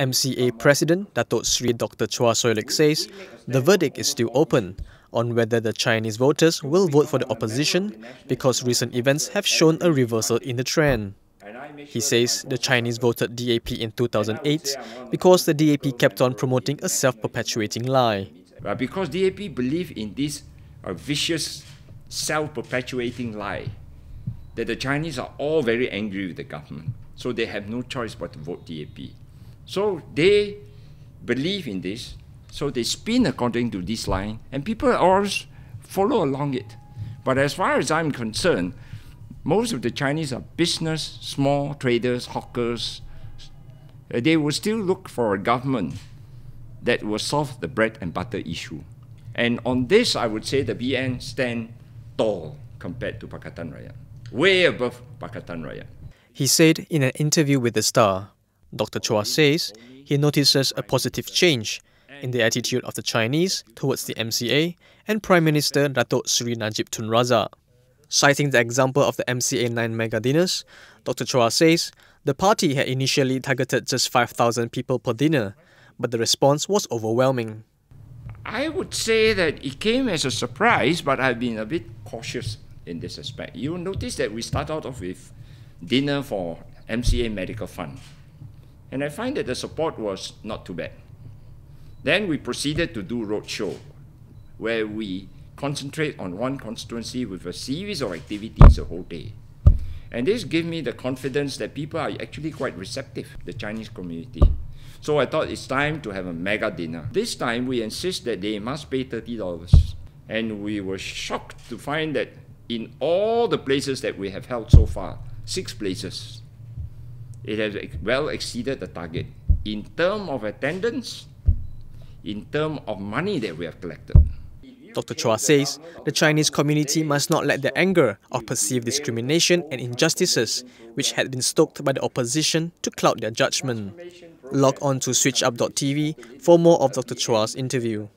MCA President Datuk Sri Dr. Chua Soi Lek says the verdict is still open on whether the Chinese voters will vote for the opposition because recent events have shown a reversal in the trend. He says the Chinese voted DAP in 2008 because the DAP kept on promoting a self-perpetuating lie. Because DAP believe in this uh, vicious self-perpetuating lie that the Chinese are all very angry with the government, so they have no choice but to vote DAP. So they believe in this, so they spin according to this line, and people always follow along it. But as far as I'm concerned, most of the Chinese are business, small traders, hawkers. They will still look for a government that will solve the bread and butter issue. And on this, I would say the BN stand tall compared to Pakatan Rakyat, way above Pakatan Rakyat. He said in an interview with The Star, Dr. Chua says he notices a positive change in the attitude of the Chinese towards the MCA and Prime Minister Datuk Sri Najib Tun Razak. Citing the example of the MCA 9 mega dinners, Dr. Chua says the party had initially targeted just 5,000 people per dinner, but the response was overwhelming. I would say that it came as a surprise, but I've been a bit cautious in this aspect. You notice that we start out off with dinner for MCA Medical Fund, and I find that the support was not too bad. Then we proceeded to do roadshow, where we concentrate on one constituency with a series of activities the whole day. And this gave me the confidence that people are actually quite receptive, the Chinese community. So I thought it's time to have a mega dinner. This time we insist that they must pay $30. And we were shocked to find that in all the places that we have held so far, six places, it has well exceeded the target in terms of attendance, in terms of money that we have collected. Dr. Chua says the Chinese community must not let the anger of perceived discrimination and injustices, which had been stoked by the opposition, to cloud their judgment. Log on to switchup.tv for more of Dr. Chua's interview.